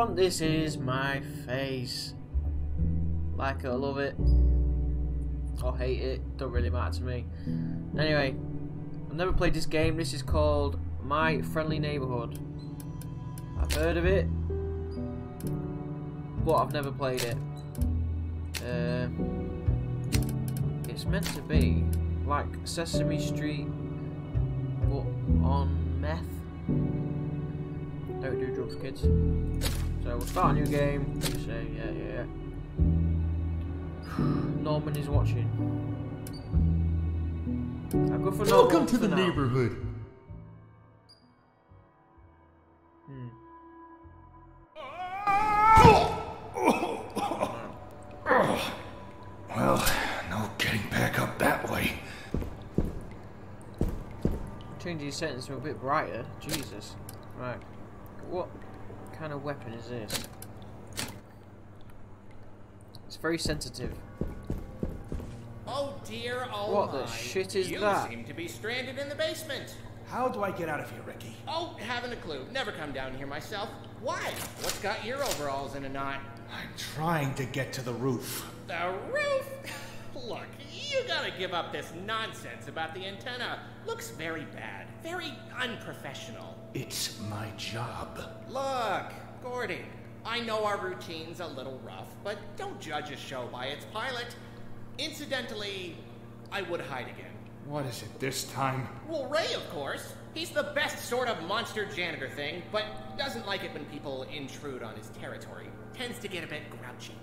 everyone, this is my face. Like it or love it, or hate it, don't really matter to me. Anyway, I've never played this game. This is called My Friendly Neighborhood. I've heard of it, but I've never played it. Uh, it's meant to be like Sesame Street, but on meth. Don't do drugs, kids. So we'll start a new game. Say yeah, yeah, yeah. Norman is watching. I'll go for Welcome to the now. neighborhood. Hmm. Well, no getting back up that way. Change your settings to a bit brighter. Jesus. Right. What kind of weapon is this? It's very sensitive. Oh dear, oh What the my. shit is you that? seem to be stranded in the basement. How do I get out of here, Ricky? Oh, haven't a clue. Never come down here myself. Why? What's got your overalls in a knot? I'm trying to get to the roof. The roof? Look, you gotta give up this nonsense about the antenna. Looks very bad. Very unprofessional. It's my job. Look, Gordy, I know our routine's a little rough, but don't judge a show by its pilot. Incidentally, I would hide again. What is it this time? Well, Ray, of course. He's the best sort of monster janitor thing, but doesn't like it when people intrude on his territory. Tends to get a bit grouchy.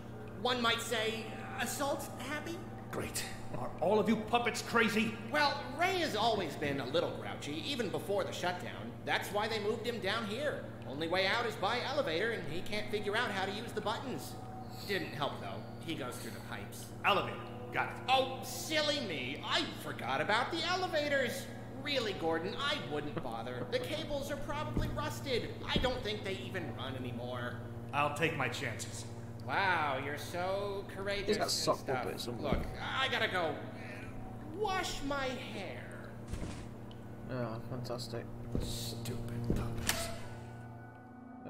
One might say, uh, assault happy? Great. Are all of you puppets crazy? Well, Ray has always been a little grouchy, even before the shutdown. That's why they moved him down here. Only way out is by elevator, and he can't figure out how to use the buttons. Didn't help, though. He goes through the pipes. Elevator. Got it. Oh, silly me. I forgot about the elevators. Really, Gordon, I wouldn't bother. The cables are probably rusted. I don't think they even run anymore. I'll take my chances. Wow, you're so courageous. He's got and sock stuff. puppets somewhere. Look, I gotta go wash my hair. Oh, fantastic. Stupid puppets.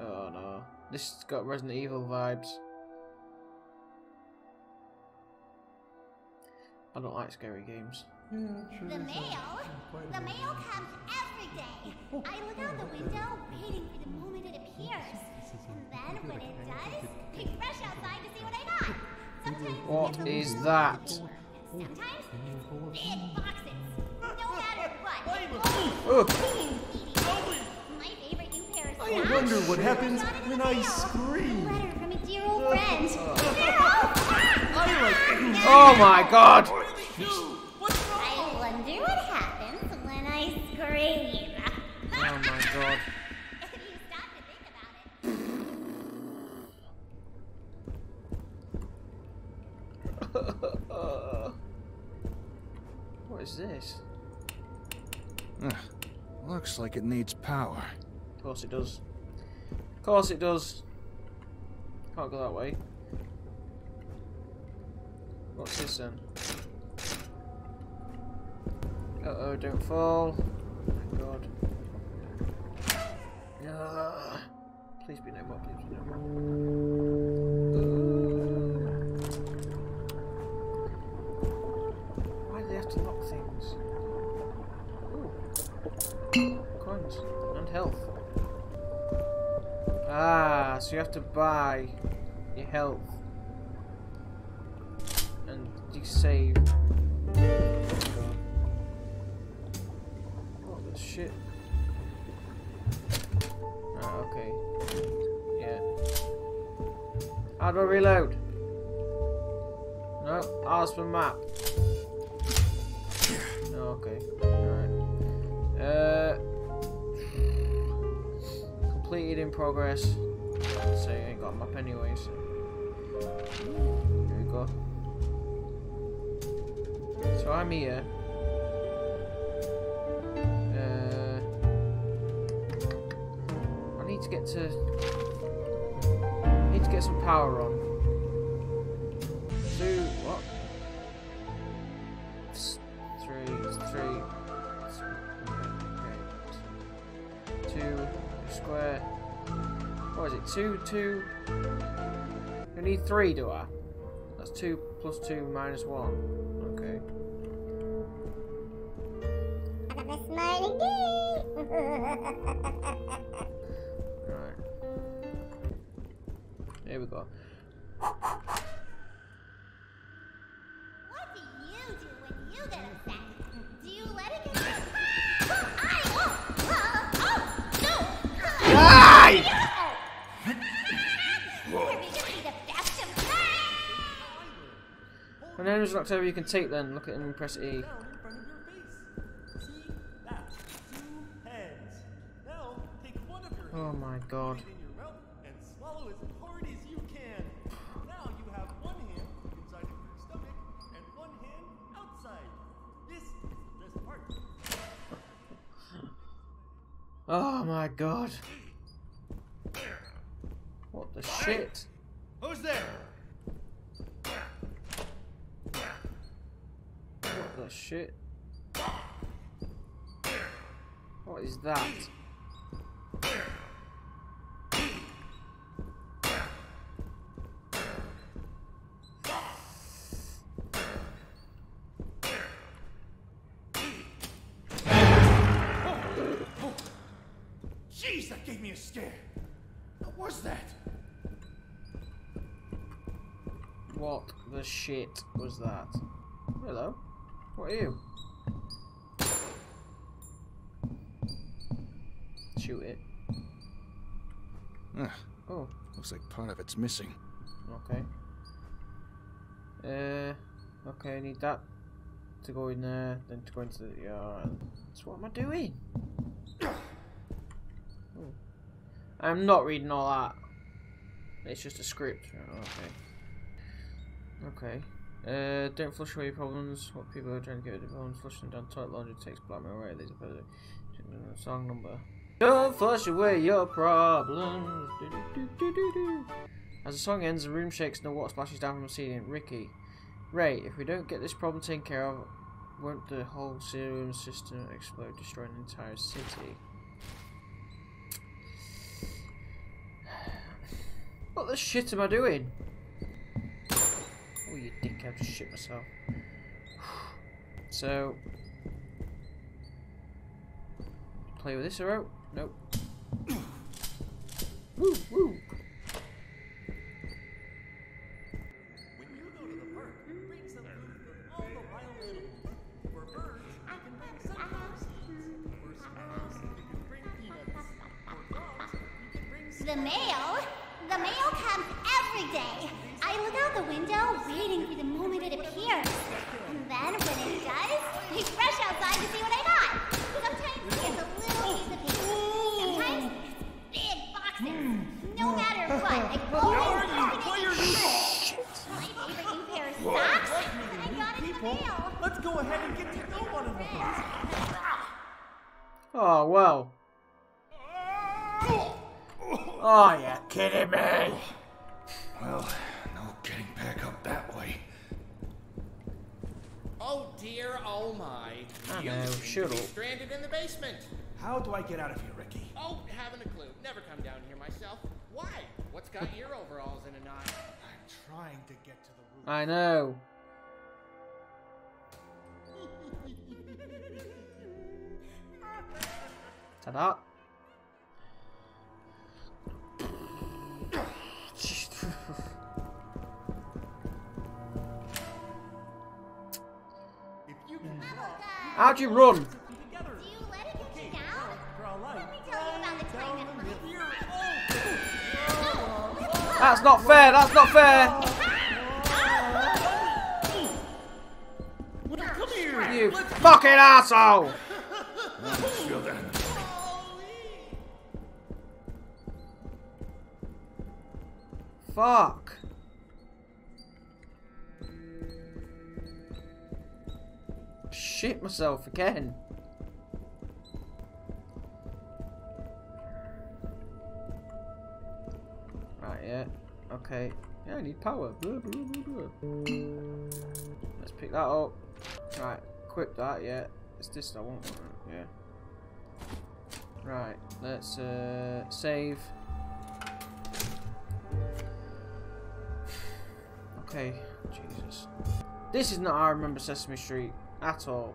Oh no. This has got Resident Evil vibes. I don't like scary games. The mail? The mail comes every day. I look out the window, waiting for the moment it appears. And then when it does, I rush outside to see what I got. Sometimes What it's a that? Something. Sometimes it's big boxes. No matter what. My favorite new pair of I wonder what happens Got it in when I scream. A letter from a dear old friend. Daryl! I like oh my god! This? Ugh, looks like it needs power. Of course it does. Of course it does. Can't go that way. What's this then? Uh oh, don't fall. Thank God. Please be no more, please be no more. Uh, why do they have to lock And health. Ah, so you have to buy your health and you save. What the shit? Ah, okay. Yeah. How do I reload? No, ask for map. No, okay. Alright. Uh completed in progress. So I ain't got a map anyways. Here we go. So I'm here. Uh, I need to get to. I need to get some power on. Square. What is it? Two, two. I need three, do I? That's two plus two minus one. Okay. I got Enemy's over, you can take then. Look at him and press E. down in front of your face. See? That's two heads. Now, take one of your Oh my god. put it in your mouth, and swallow as hard as you can. Now you have one hand inside of your stomach and one hand outside. This is the best part. Oh my god. What the shit? Who's there? What shit? What is that? Jeez, that gave me a scare. What was that? What the shit was that? Hello? What are you? Shoot it. Ugh, Oh, looks like part of it's missing. okay. Uh, okay, I need that to go in there, then to go into the. Yeah. So what am I doing? Oh. I'm not reading all that. It's just a script. Okay. Okay. Uh, don't flush away your problems. What people are trying to get rid of problems, flush them down toilet laundry takes blackmail away. There's a song number. Don't flush away your problems. As the song ends, the room shakes and the water splashes down from the ceiling. Ricky, Ray, if we don't get this problem taken care of, won't the whole serum system explode, destroying the entire city? What the shit am I doing? Oh, you dick, I just shit myself. So, play with this arrow? Nope. woo, woo. When you go to the park, bring some food for all the wild animals. For birds, you can bring sunflower seeds. For squirrels, you can bring peanuts. For dogs, you can bring The mail? The mail comes every day. I look out the window, waiting for the moment it appears. And then when it does, I rush outside to see what I got. Sometimes it's a little piece of paper. Sometimes it's big boxes. No matter what, I always open it. My favorite new pair of socks. I got it in the mail. Let's go ahead and get to know one another. Oh, well. Oh, you kidding me? Well, dear, oh my. I You know, seem shut up. Stranded in the basement. How do I get out of here, Ricky? Oh, haven't a clue. Never come down here myself. Why? What's got your overalls in a knot? I'm trying to get to the roof. I know. Ta-da. My Here. That's not fair, that's not fair! You fucking asshole! Fuck. myself again. Right, yeah. Okay. Yeah, I need power. Blah, blah, blah, Let's pick that up. Right, equip that, yeah. It's this I want, yeah. Right, let's uh, save. Okay, Jesus. This is not how I remember Sesame Street at all.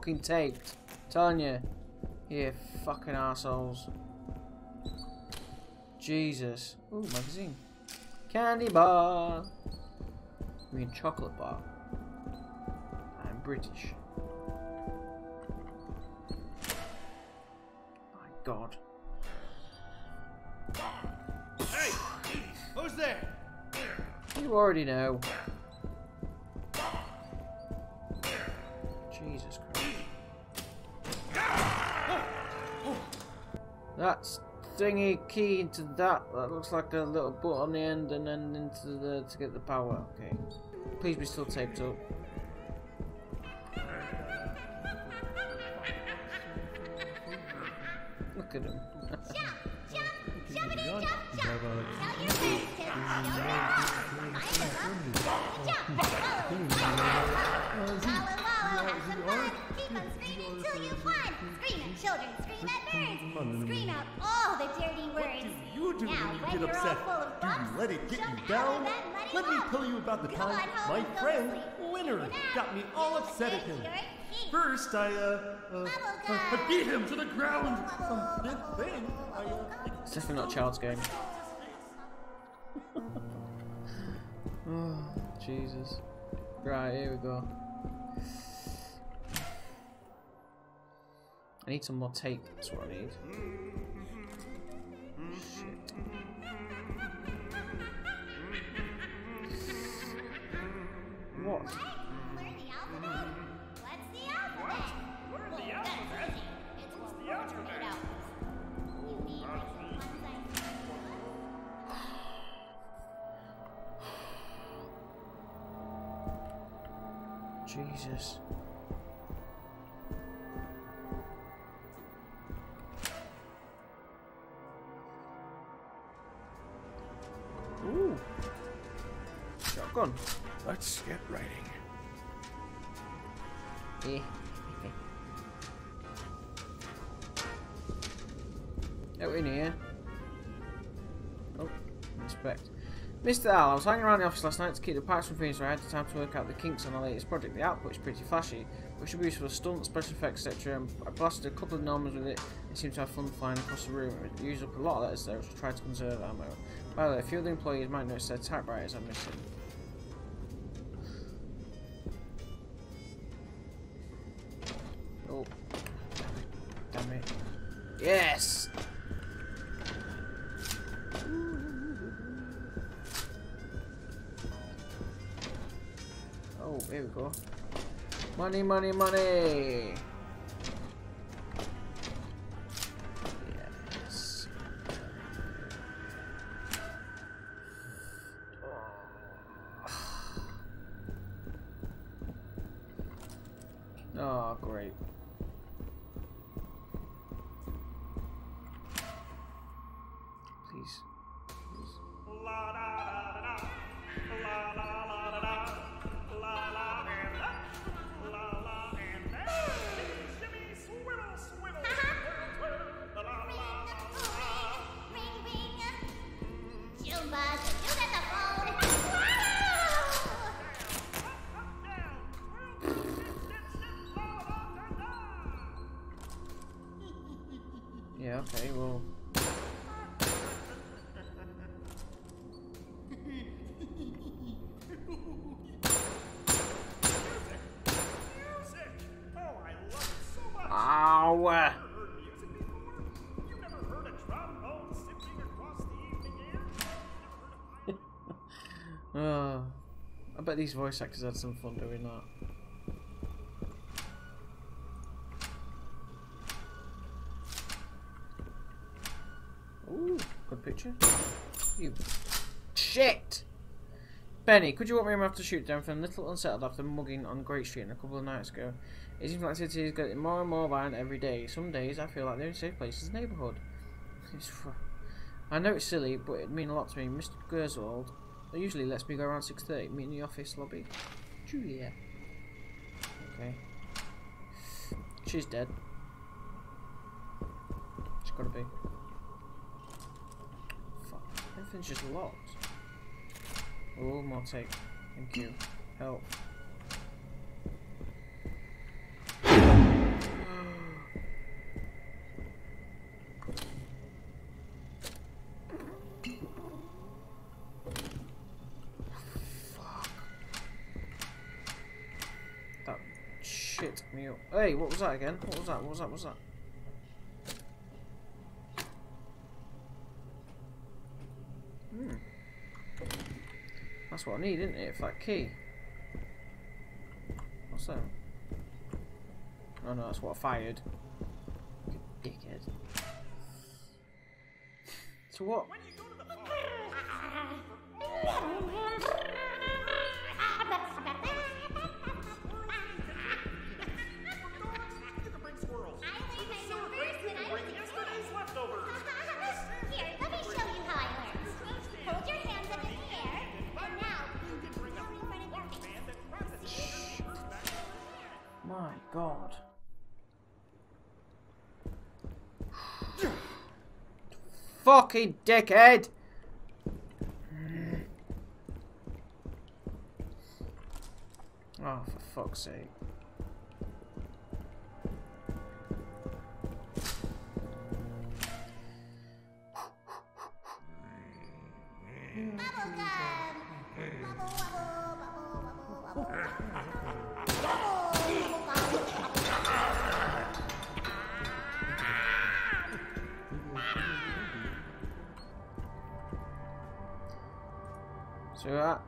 Fucking taped. Telling you. You fucking assholes. Jesus. Ooh, magazine. Candy bar. I mean chocolate bar. I'm British. My god. Hey! Who's there? You already know. That's thingy key into that. That looks like a little button on the end and then into the to get the power. Okay. Please be still taped up. Look at him. Do Now, when when you you're get all upset. full of Do you bumps, let it get you down? that muddy Let me lump. tell you about the Go time on home my and go to friend sleep. Leonard Now, got me all you upset at him. you're a king. First, I, uh, uh, uh, I beat him to the ground. Um, then, then I, uh, It's definitely not a child's game. oh, Jesus. Right, here we go. I need some more tape, that's what I need. Shit. What? Oh, in here. Oh, inspect. Mr. Al, I was hanging around the office last night to keep the pipes from freezing, so I had the time to work out the kinks on the latest project. The output is pretty flashy, which should be used for stunts, special effects, etc. And I blasted a couple of normals with it. It seemed to have fun flying across the room. It used up a lot of letters there, which I tried to conserve ammo. By the way, a few of the employees might notice their typewriters are missing. Money, money, bet these voice actors had some fun doing that. Ooh, good picture. You shit! Benny, could you walk me around to shoot down? from a little unsettled after mugging on Great Street a couple of nights ago. It seems like the city is getting more and more violent every day. Some days I feel like the only safe place is the neighbourhood. I know it's silly, but it means a lot to me. Mr. Gerswald usually lets me go around 6.30, meet in the office lobby. Julia. Okay. She's dead. She's gotta be. Fuck. Everything's just locked. Oh, more take. Thank you. Help. Fuck. That shit what was that again? What was that? What was that? What was that? Hmm. That's what I need, isn't it? For that key. What's that? Oh no, that's what I fired. You dickhead. So what? Fucking dickhead! Oh, for fuck's sake. So that.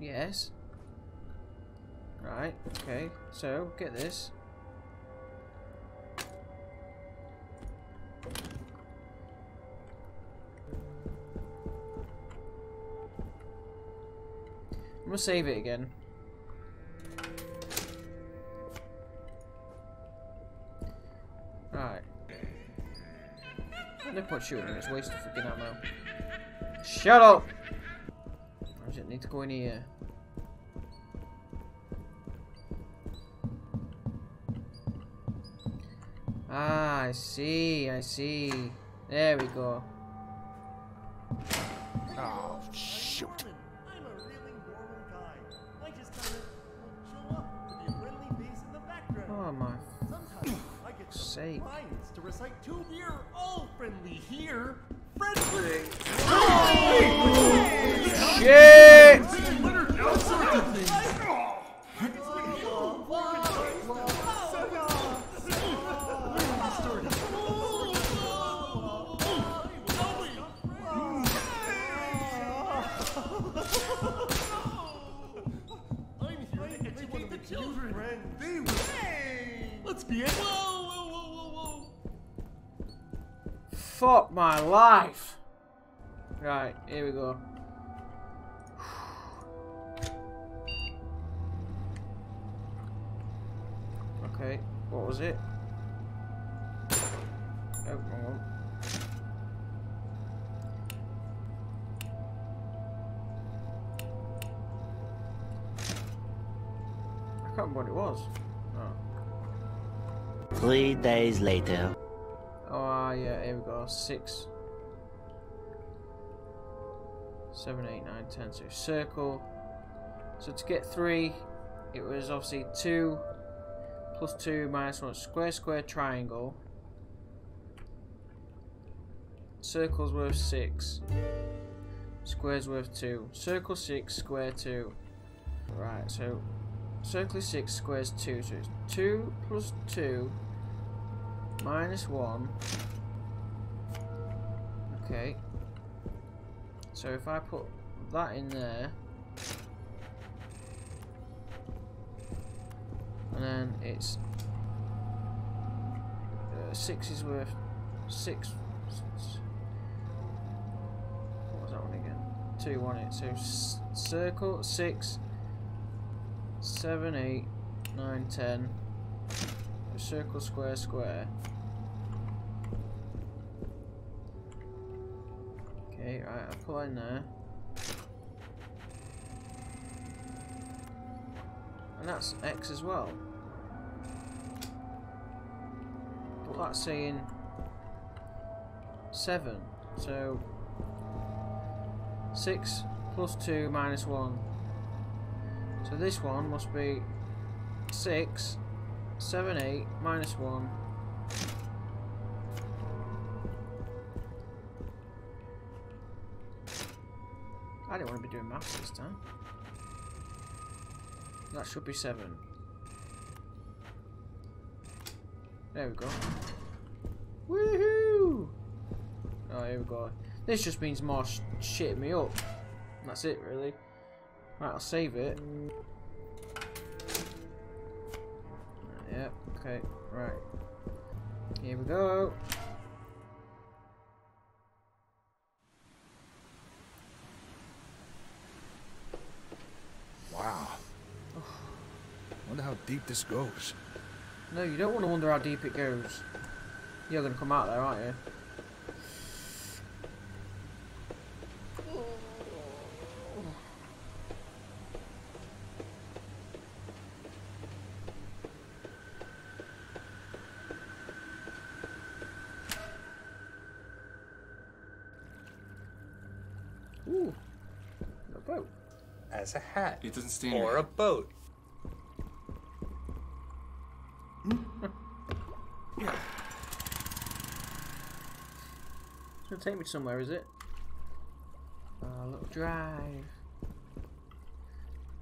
Yes. Right, okay. So, get this. I'm gonna save it again. No point shooting him, it's a waste of fucking ammo. Shut up! I just need to go in here. Ah, I see, I see. There we go. Oh, shoot. I'm a really normal guy. I just kind of show up to be a friendly face in the background. Oh my Sometimes I get some sake. to recite to We're all friendly here. Friendly! shit! Okay, what was it? Oh, wrong one. I can't remember what it was. Oh. Three days later. Oh, ah, yeah, here we go. Six. Seven, eight, nine, ten. So circle. So to get three, it was obviously two plus two minus one. Square, square, triangle. Circle's worth six. Square's worth two. Circle six, square two. Right, so circle six, square's two. So it's two plus two minus one. Okay. So if I put that in there, and then it's uh, six is worth six. s- two, wasn't it? So circle six, seven, eight, nine, ten. Circle, square, square. Okay, right, I'll put in there. And that's X as well. But that's saying 7. So 6 plus 2 minus 1. So this one must be 6, 7, 8, minus 1. I didn't want to be doing maths this time. That should be 7. There we go. Woohoo! Oh, here we go. This just means more sh shitting me up. That's it, really. Right, I'll save it. Yep, okay, right. Here we go. Wow. Wonder how deep this goes. No, you don't want to wonder how deep it goes. You're going to come out there, aren't you? Ooh, a boat. As a hat. It doesn't stand Or a boat. It's gonna take me somewhere, is it? Oh, little drive.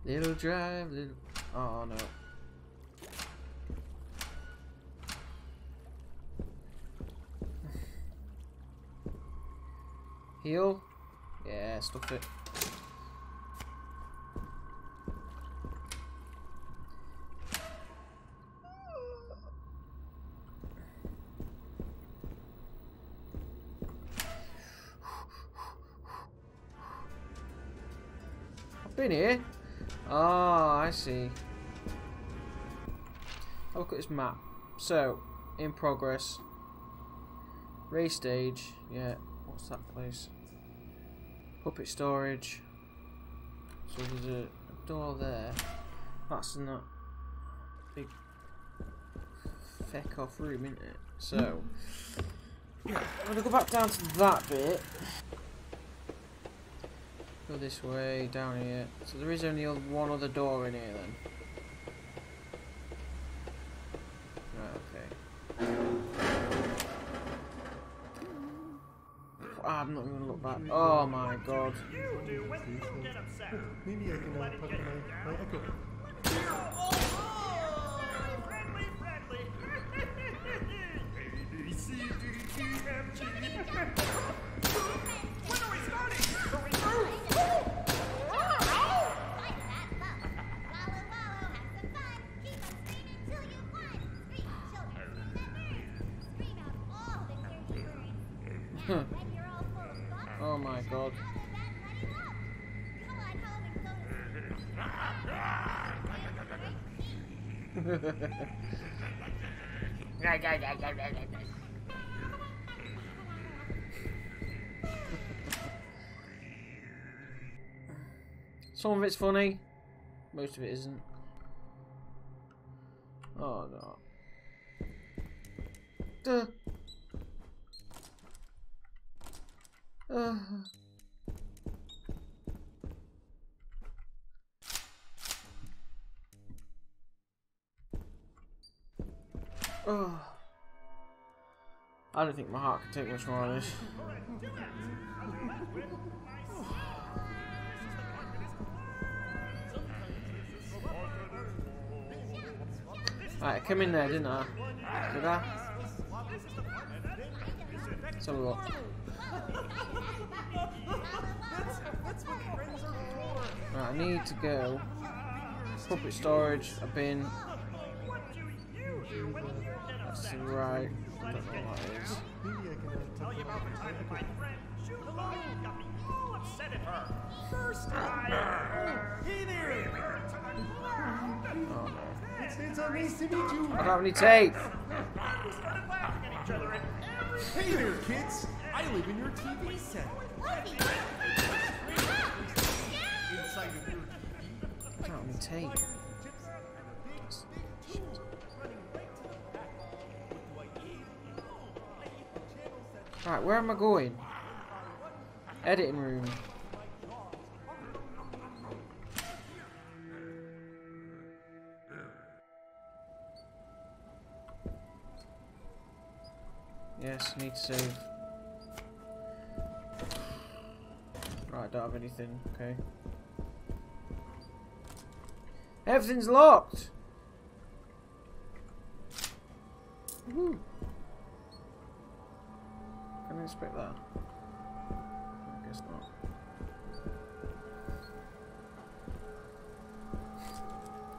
Little drive, little. Oh no. Heal? Yeah, stuff it. Been here. Oh, I see. Have a look at this map. So, in progress. Race stage. Yeah, what's that place? Puppet storage. So there's a, a door there. That's in that big feck off room, isn't it? So, Yeah, I'm gonna go back down to that bit. Go this way, down here. So there is only one other door in here then. Right, okay. Ah, I'm not gonna look back. Oh my god. Maybe I can uh, talk to my, my echo. Friendly, friendly. Some of it's funny, most of it isn't. Oh no. Duh. Uh. Oh. I don't think my heart can take much more of this. Right, come in there, didn't I? Did I? A look. Right, I need to go. Puppet storage, a bin. Right don't know what that is. I Tell you about the time that my friend got me all upset at her. First! Oh no. It's, nice to meet you. I don't tape. We started laughing at each other. Hey there, kids! I live in your TV set. I don't tape. Right, where am I going? Editing room. Yes, need to save. Right, don't have anything. Okay. Everything's locked. Woo. Expect that? I guess not.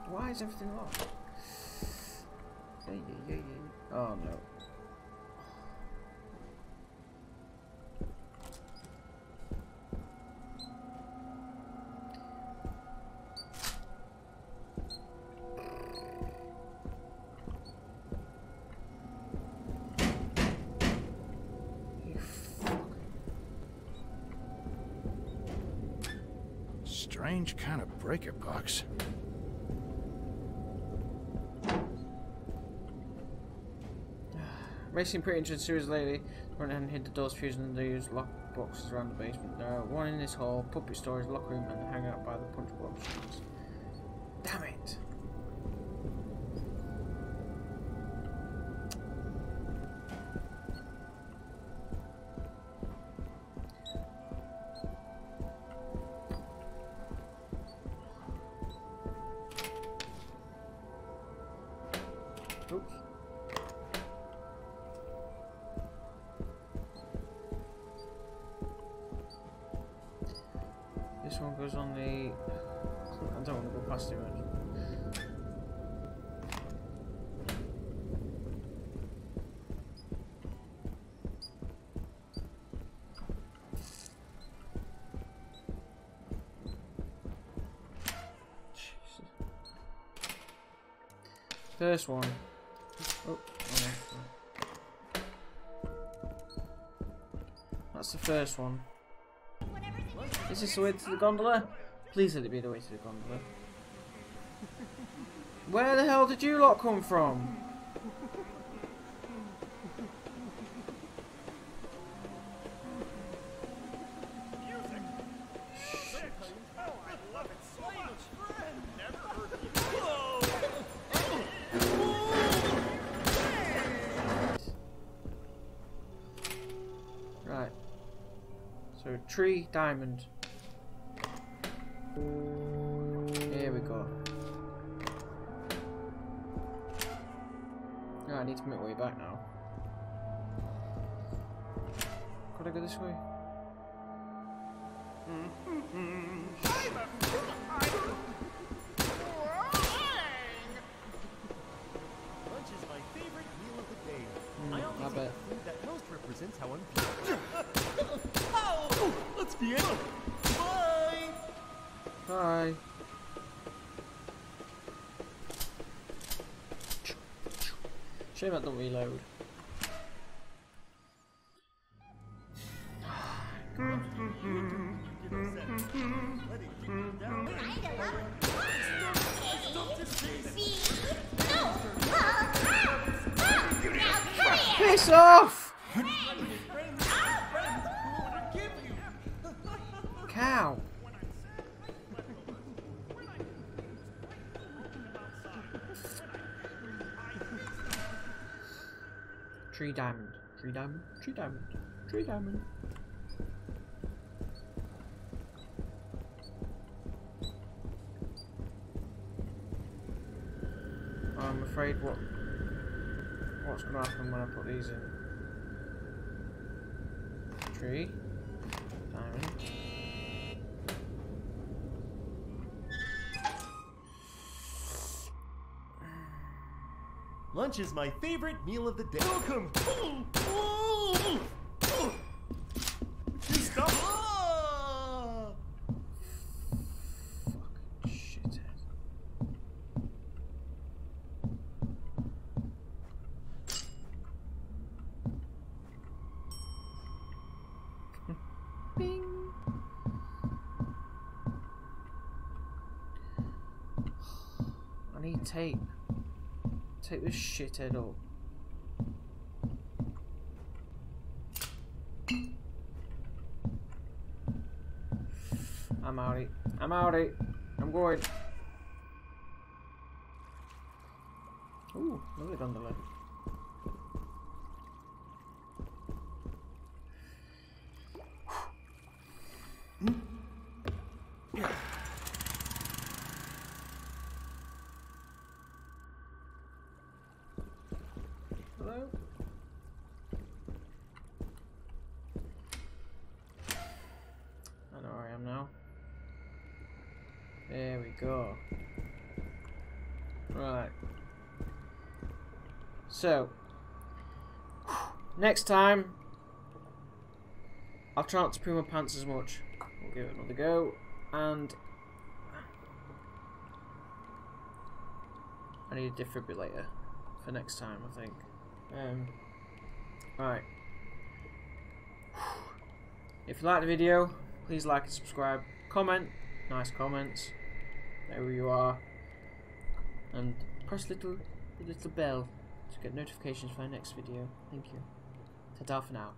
Why is everything locked? Yeah, yeah, yeah, yeah. Oh no. Racing pretty interesting series lately. Went ahead and hid the doors, fusing these lock boxes around the basement. There are one in this hall, puppet storage, locker room, and hangout by the punch goes on the. I don't want to go past it much. First one. Oh, no. That's the first one. Is this the way to the gondola? Please let it be the way to the gondola. Where the hell did you lot come from? Right. So tree diamond. Here we go. Oh, I need to make my way back now. Could I go this way? Lunch is my favorite meal of the day. Mm, I bet. that most represents how I'm oh, let's be. Bye. Shame I don't reload. Tree diamond. Tree diamond. I'm afraid what what's gonna happen when I put these in. Tree. Lunch is my favorite meal of the day. Welcome. You stop. Ah! Shithead. Bing. I need tape. Take this shithead up. I'm outie. I'm outie. I'm going. Ooh, lovely gondola. Hello? I know where I am now. There we go. Right. So, next time, I'll try not to poo my pants as much. We'll give it another go, and I need a defibrillator for next time, I think. Um, right. If you like the video, please like and subscribe. Comment, nice comments. There you are. And press little the little bell to get notifications for our next video. Thank you. Ta-ta for now.